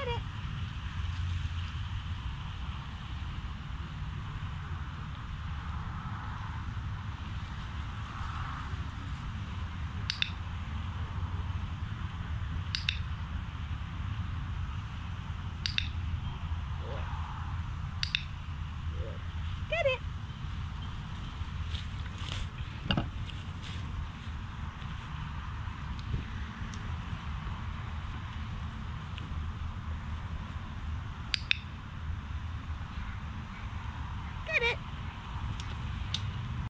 did it.